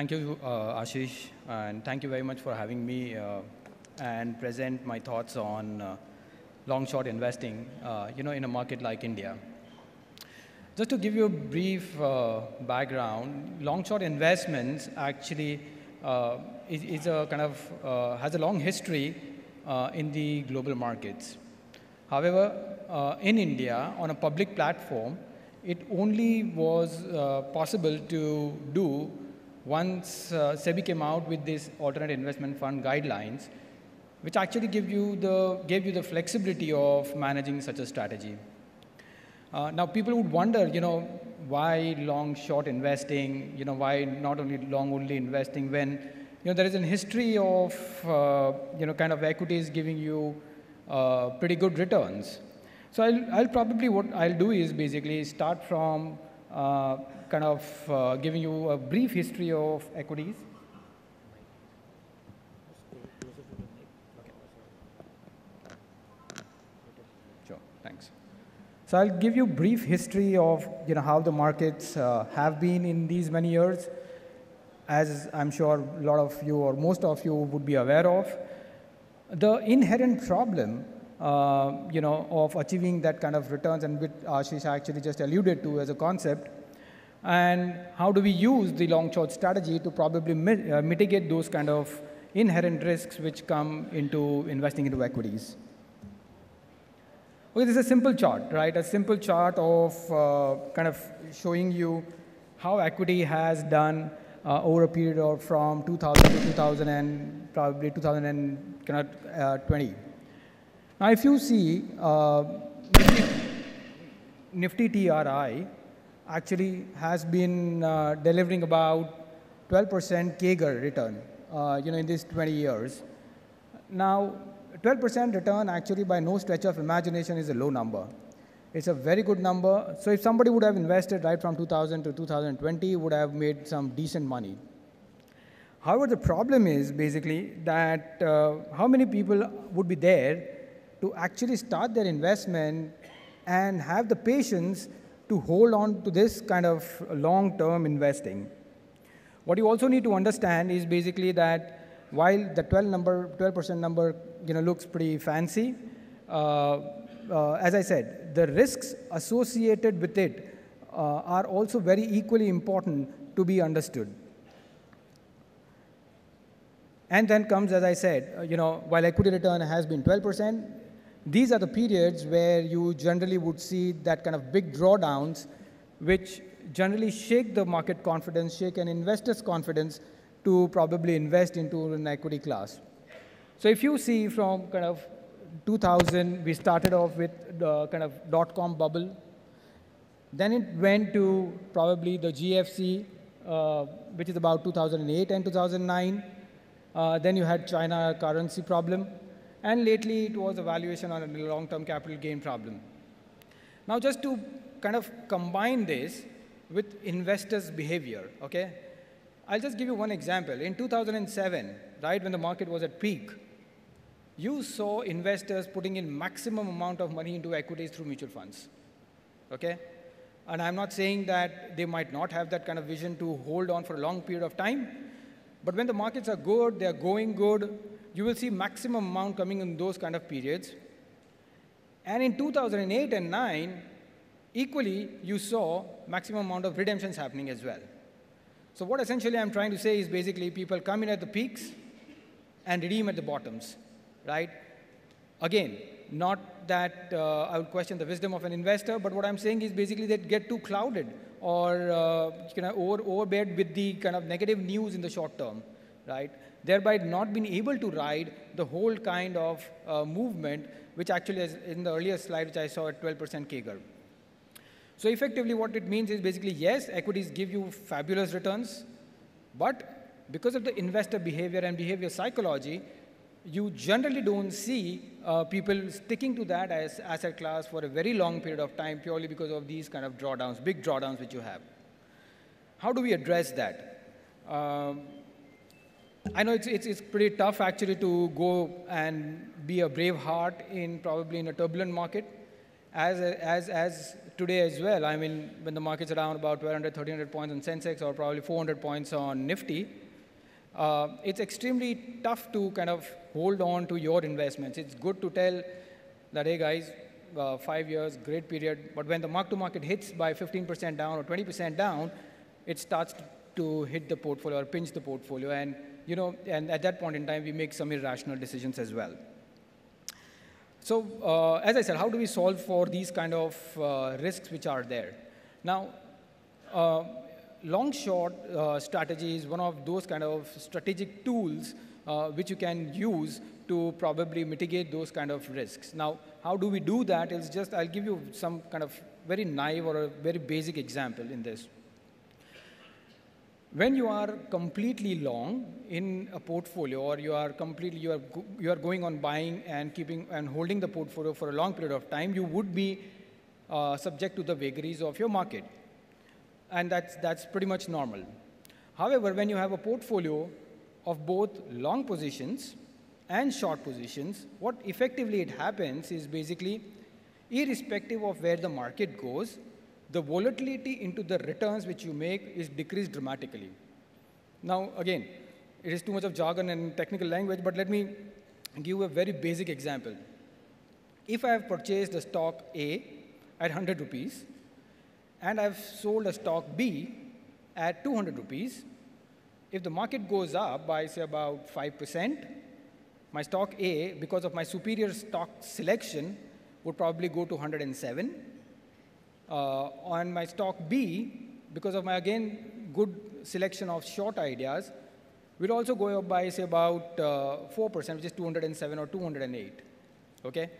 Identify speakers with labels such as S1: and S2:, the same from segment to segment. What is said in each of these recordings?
S1: Thank you, uh, Ashish, and thank you very much for having me uh, and present my thoughts on uh, long-short investing, uh, you know, in a market like India. Just to give you a brief uh, background, long-short investments actually uh, is, is, a kind of has a long history in the global markets. However, in India, on a public platform, it only was possible to do once uh, SEBI came out with this alternate investment fund guidelines, which actually give you the, gave you the flexibility of managing such a strategy. Uh, now, people would wonder, you know, why long short investing? You know, why not only long only investing when, you know, there is a history of, uh, you know, kind of equities giving you uh, pretty good returns. So I'll, I'll probably, what I'll do is basically start from kind of uh, giving you a brief history of equities. Sure, thanks. So I'll give you a brief history of you know, how the markets uh, have been in these many years. As I'm sure a lot of you or most of you would be aware of, the inherent problem uh, you know, of achieving that kind of returns and which Ashish actually just alluded to as a concept and how do we use the long short strategy to probably uh, mitigate those kind of inherent risks which come into investing into equities. Okay, this is a simple chart, right? A simple chart of uh, kind of showing you how equity has done uh, over a period of from 2000 to 2000 and probably 2020. Now, if you see uh, Nifty, Nifty TRI, actually has been uh, delivering about 12% CAGR return, uh, you know, in these 20 years. Now, 12% return actually by no stretch of imagination is a low number. It's a very good number. So if somebody would have invested right from 2000 to 2020, would have made some decent money. However, the problem is basically that uh, how many people would be there to actually start their investment and have the patience to hold on to this kind of long-term investing. What you also need to understand is basically that while the 12 number, 12% number, you know, looks pretty fancy, uh, uh, as I said, the risks associated with it uh, are also very equally important to be understood. And then comes, as I said, uh, you know, while equity return has been 12%, these are the periods where you generally would see that kind of big drawdowns, which generally shake the market confidence, shake an investor's confidence to probably invest into an equity class. So if you see from kind of 2000, we started off with the kind of dot-com bubble. Then it went to probably the GFC, uh, which is about 2008 and 2009. Uh, then you had China currency problem. And lately, it was a valuation on a long-term capital gain problem. Now, just to kind of combine this with investors' behavior, okay? I'll just give you one example. In 2007, right when the market was at peak, you saw investors putting in maximum amount of money into equities through mutual funds, okay? And I'm not saying that they might not have that kind of vision to hold on for a long period of time, but when the markets are good, they're going good, you will see maximum amount coming in those kind of periods. And in 2008 and 9, equally, you saw maximum amount of redemptions happening as well. So what essentially I'm trying to say is basically people come in at the peaks and redeem at the bottoms, right? Again, not that uh, I would question the wisdom of an investor, but what I'm saying is basically they get too clouded or uh, kind of over, overbeared with the kind of negative news in the short term, right? Thereby not being able to ride the whole kind of uh, movement, which actually is in the earlier slide, which I saw at 12% CAGR. So effectively what it means is basically, yes, equities give you fabulous returns, but because of the investor behavior and behavior psychology, you generally don't see uh, people sticking to that as asset class for a very long period of time purely because of these kind of drawdowns, big drawdowns which you have. How do we address that? Um, I know it's, it's, it's pretty tough actually to go and be a brave heart in probably in a turbulent market. as, as, as today as well, I mean, when the market's around about 1200, 1300 points on Sensex or probably 400 points on Nifty, uh, it's extremely tough to kind of hold on to your investments. It's good to tell that, hey guys, uh, five years, great period, but when the mark to market hits by 15% down or 20% down, it starts to hit the portfolio or pinch the portfolio. And, you know, and at that point in time, we make some irrational decisions as well. So uh, as I said, how do we solve for these kind of uh, risks which are there? Now, uh, long short uh, strategy is one of those kind of strategic tools uh, which you can use to probably mitigate those kind of risks. Now, how do we do that? Is just, I'll give you some kind of very naive or a very basic example in this. When you are completely long in a portfolio or you are completely, you are, you are going on buying and keeping and holding the portfolio for a long period of time, you would be uh, subject to the vagaries of your market. And that's, that's pretty much normal. However, when you have a portfolio of both long positions and short positions, what effectively it happens is basically, irrespective of where the market goes, the volatility into the returns which you make is decreased dramatically. Now, again, it is too much of jargon and technical language, but let me give a very basic example. If I have purchased a stock A at 100 rupees, and I've sold a stock B at 200 rupees, if the market goes up by, say, about 5%, my stock A, because of my superior stock selection, would probably go to 107. Uh, on my stock B, because of my, again, good selection of short ideas, will also go up by, say, about 4%, uh, which is 207 or 208. Okay?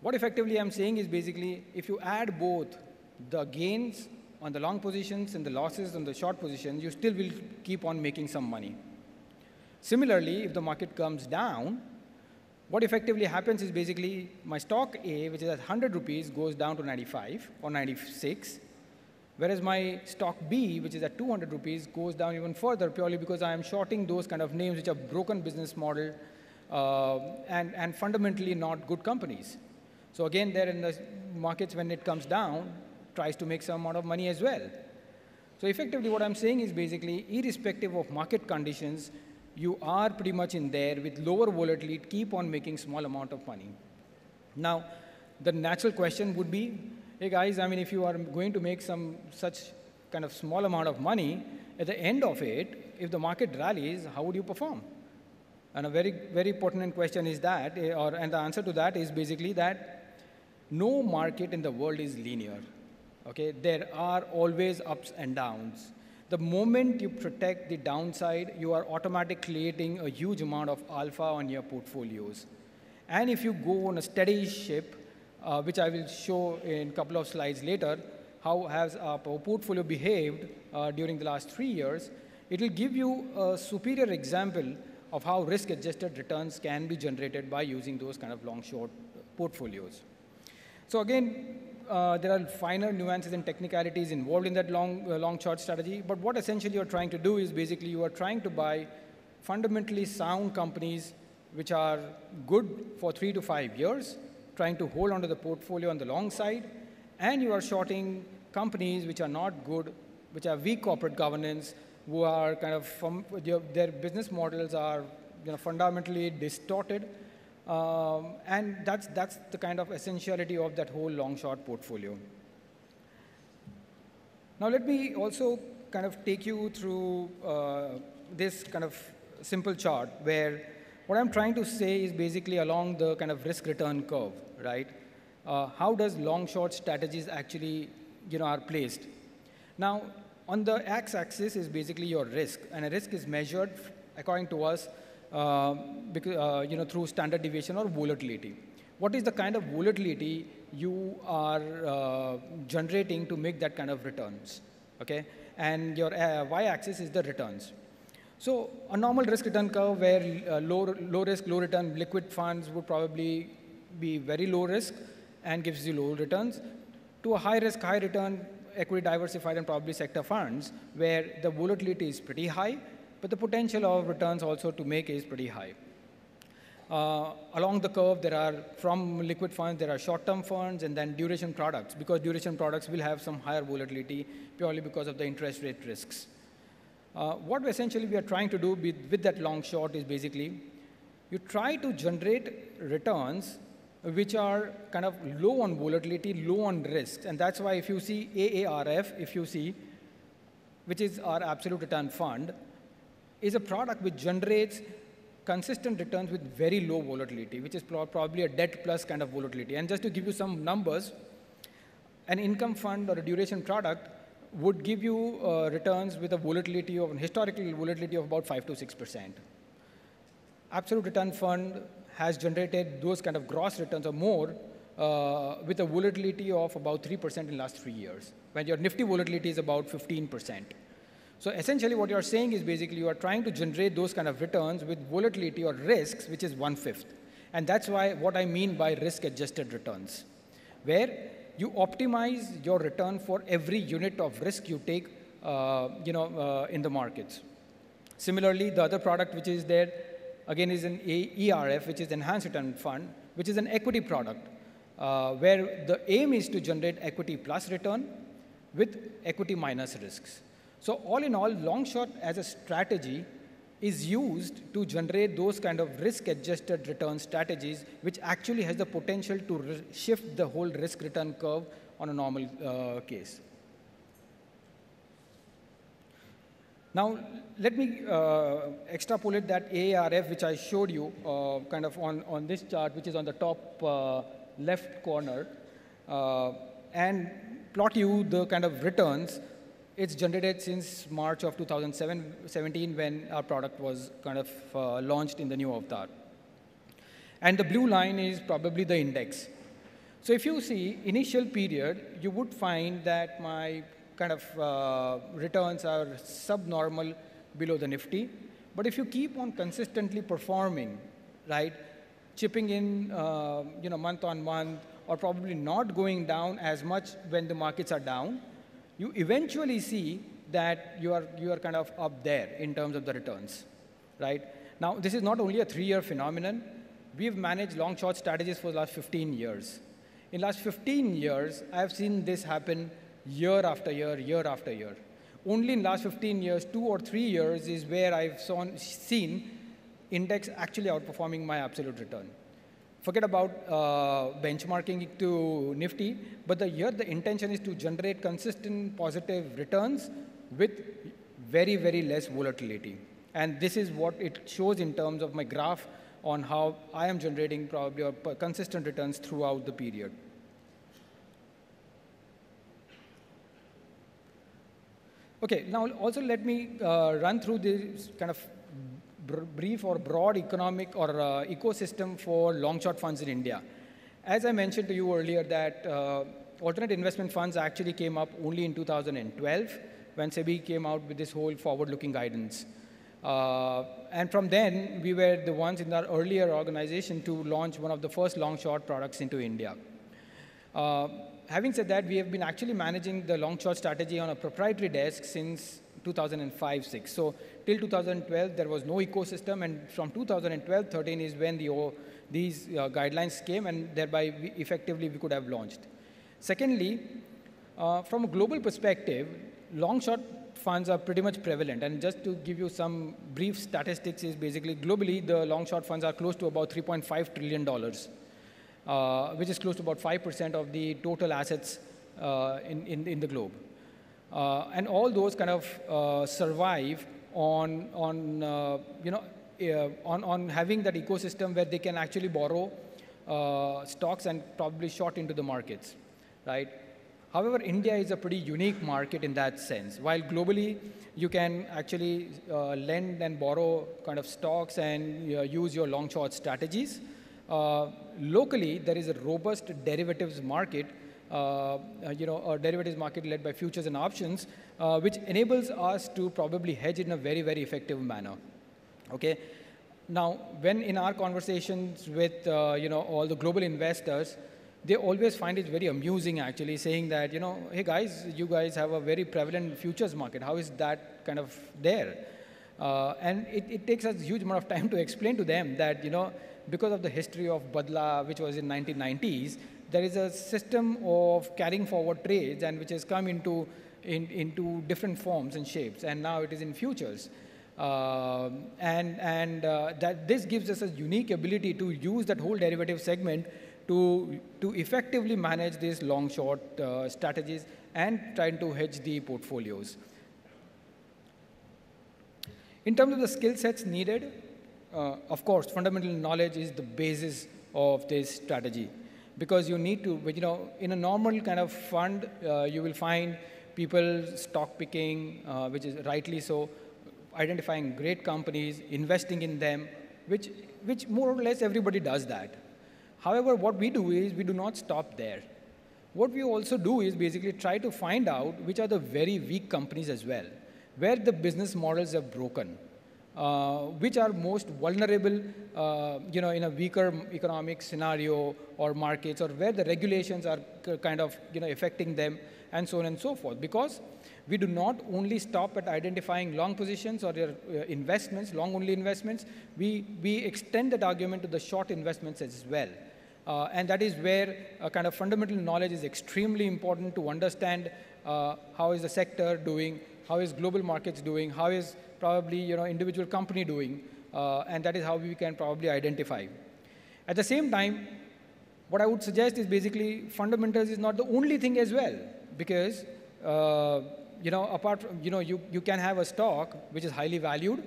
S1: What effectively I'm saying is basically, if you add both the gains on the long positions and the losses on the short positions, you still will keep on making some money. Similarly, if the market comes down, what effectively happens is basically my stock A, which is at 100 rupees, goes down to 95 or 96, whereas my stock B, which is at 200 rupees, goes down even further purely because I am shorting those kind of names which have broken business model uh, and, and fundamentally not good companies. So again, there in the markets, when it comes down, tries to make some amount of money as well. So effectively what I'm saying is basically, irrespective of market conditions, you are pretty much in there with lower volatility, keep on making small amount of money. Now, the natural question would be, hey guys, I mean, if you are going to make some such kind of small amount of money, at the end of it, if the market rallies, how would you perform? And a very, very pertinent question is that, eh, or, and the answer to that is basically that no market in the world is linear. Okay, there are always ups and downs. The moment you protect the downside, you are automatically creating a huge amount of alpha on your portfolios. And if you go on a steady ship, uh, which I will show in a couple of slides later, how has our portfolio behaved uh, during the last three years, it will give you a superior example of how risk-adjusted returns can be generated by using those kind of long-short portfolios. So again, uh, there are finer nuances and technicalities involved in that long, uh, long short strategy. But what essentially you're trying to do is basically you are trying to buy fundamentally sound companies which are good for three to five years, trying to hold onto the portfolio on the long side, and you are shorting companies which are not good, which are weak corporate governance, who are kind of, from, their business models are you know, fundamentally distorted, um, and that's, that's the kind of essentiality of that whole long short portfolio. Now let me also kind of take you through uh, this kind of simple chart where what I'm trying to say is basically along the kind of risk return curve, right? Uh, how does long short strategies actually, you know, are placed? Now, on the x-axis is basically your risk, and a risk is measured, according to us, because, uh, you know, through standard deviation or volatility. What is the kind of volatility you are uh, generating to make that kind of returns? Okay, and your y-axis is the returns. So a normal risk return curve where uh, low, low risk, low return liquid funds would probably be very low risk and gives you low returns to a high risk, high return equity diversified and probably sector funds where the volatility is pretty high but the potential of returns also to make is pretty high. uh, along the curve, there are, from liquid funds, there are short-term funds and then duration products, because duration products will have some higher volatility purely because of the interest rate risks. Uh, what essentially we are trying to do with, with that long short is basically, you try to generate returns which are kind of low on volatility, low on risks. And that's why if you see AARF, if you see, which is our absolute return fund, is a product which generates consistent returns with very low volatility, which is pro probably a debt plus kind of volatility. And just to give you some numbers, an income fund or a duration product would give you uh, returns with a volatility of, an historical volatility of about 5 to 6%. Absolute return fund has generated those kind of gross returns or more uh, with a volatility of about 3% in the last three years, when your Nifty volatility is about 15%. So essentially what you're saying is basically you are trying to generate those kind of returns with volatility or risks, which is one-fifth. And that's why what I mean by risk-adjusted returns, where you optimize your return for every unit of risk you take uh, you know, uh, in the markets. Similarly, the other product which is there, again, is an ERF, which is Enhanced Return Fund, which is an equity product, uh, where the aim is to generate equity plus return with equity minus risks. So all in all, long short as a strategy is used to generate those kind of risk-adjusted return strategies, which actually has the potential to shift the whole risk-return curve on a normal uh, case. Now, let me uh, extrapolate that ARF, which I showed you uh, kind of on, on this chart, which is on the top uh, left corner, uh, and plot you the kind of returns it's generated since March of 2017 when our product was kind of uh, launched in the new avatar. And the blue line is probably the index. So if you see initial period, you would find that my kind of uh, returns are subnormal below the Nifty. But if you keep on consistently performing, right, chipping in, uh, you know, month on month, or probably not going down as much when the markets are down, you eventually see that you are, you are kind of up there in terms of the returns, right? Now, this is not only a three-year phenomenon. We've managed long-short strategies for the last 15 years. In the last 15 years, I've seen this happen year after year, year after year. Only in the last 15 years, two or three years is where I've seen index actually outperforming my absolute return forget about uh, benchmarking it to Nifty, but the here the intention is to generate consistent positive returns with very, very less volatility. And this is what it shows in terms of my graph on how I am generating probably consistent returns throughout the period. Okay, now also let me uh, run through this kind of brief or broad economic or uh, ecosystem for long-short funds in India. As I mentioned to you earlier that uh, alternate investment funds actually came up only in 2012 when SEBI came out with this whole forward-looking guidance. Uh, and from then, we were the ones in our earlier organization to launch one of the first long-short products into India. Uh, having said that, we have been actually managing the long-short strategy on a proprietary desk since 2005-6. So till 2012, there was no ecosystem, and from 2012-13 is when the, these uh, guidelines came, and thereby we effectively we could have launched. Secondly, uh, from a global perspective, long-short funds are pretty much prevalent. And just to give you some brief statistics is basically globally, the long-short funds are close to about $3.5 trillion, uh, which is close to about 5% of the total assets uh, in, in, in the globe. Uh, and all those kind of uh, survive on, on uh, you know, on, on having that ecosystem where they can actually borrow stocks and probably short into the markets, right? However, India is a pretty unique market in that sense. While globally, you can actually uh, lend and borrow kind of stocks and use your long short strategies. Uh, locally, there is a robust derivatives market you know, a derivatives market led by futures and options, uh, which enables us to probably hedge in a very, very effective manner. Okay. Now, when in our conversations with, you know, all the global investors, they always find it very amusing actually saying that, you know, hey guys, you guys have a very prevalent futures market. How is that kind of there? Uh, and it, it, takes us a huge amount of time to explain to them that, you know, because of the history of Badla, which was in 1990s, there is a system of carrying forward trades and which has come into, in, into different forms and shapes, and now it is in futures. Uh, and and uh, that this gives us a unique ability to use that whole derivative segment to, to effectively manage these long-short uh, strategies and trying to hedge the portfolios. In terms of the skill sets needed, uh, of course, fundamental knowledge is the basis of this strategy because you need to, you know, in a normal kind of fund, uh, you will find people stock picking, uh, which is rightly so, identifying great companies, investing in them, which, which more or less everybody does that. However, what we do is we do not stop there. What we also do is basically try to find out which are the very weak companies as well, where the business models are broken, uh, which are most vulnerable, uh, you know, in a weaker economic scenario or markets, or where the regulations are kind of, you know, affecting them, and so on and so forth. Because we do not only stop at identifying long positions or uh, investments, long-only investments, we, we extend that argument to the short investments as well. Uh, and that is where a kind of fundamental knowledge is extremely important to understand uh, how is the sector doing, how is global markets doing, how is probably you know, individual company doing, uh, and that is how we can probably identify. At the same time, what I would suggest is basically fundamentals is not the only thing as well, because uh, you know, apart from, you know, you, you can have a stock which is highly valued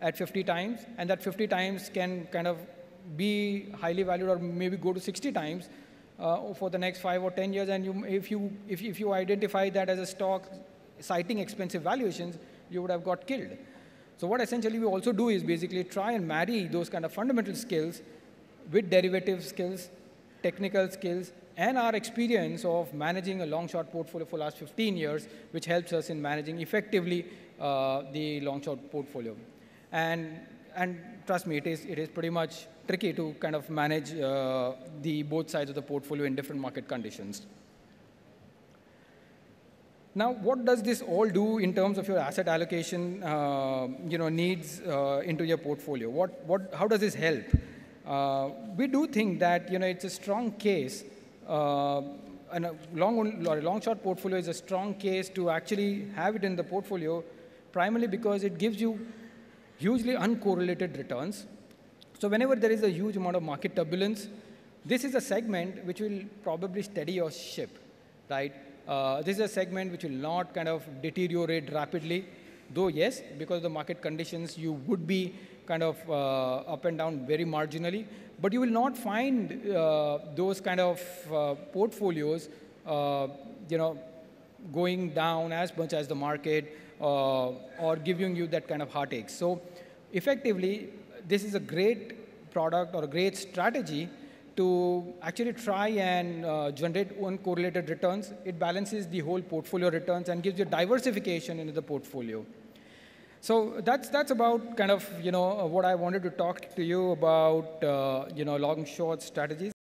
S1: at 50 times, and that 50 times can kind of be highly valued or maybe go to 60 times uh, for the next five or 10 years. And you, if, you, if, if you identify that as a stock citing expensive valuations, you would have got killed. So what essentially we also do is basically try and marry those kind of fundamental skills with derivative skills, technical skills, and our experience of managing a long-short portfolio for the last 15 years, which helps us in managing effectively uh, the long-short portfolio. And, and trust me, it is, it is pretty much tricky to kind of manage uh, the both sides of the portfolio in different market conditions. Now, what does this all do in terms of your asset allocation, uh, you know, needs uh, into your portfolio? What, what, how does this help? Uh, we do think that, you know, it's a strong case, uh, and a long, long short portfolio is a strong case to actually have it in the portfolio, primarily because it gives you hugely uncorrelated returns. So whenever there is a huge amount of market turbulence, this is a segment which will probably steady your ship, right? Uh, this is a segment which will not kind of deteriorate rapidly, though yes, because of the market conditions, you would be kind of uh, up and down very marginally, but you will not find uh, those kind of uh, portfolios, uh, you know, going down as much as the market uh, or giving you that kind of heartache. So effectively, this is a great product or a great strategy to actually try and uh, generate uncorrelated returns. It balances the whole portfolio returns and gives you diversification into the portfolio. So that's, that's about kind of, you know, what I wanted to talk to you about, uh, you know, long short strategies.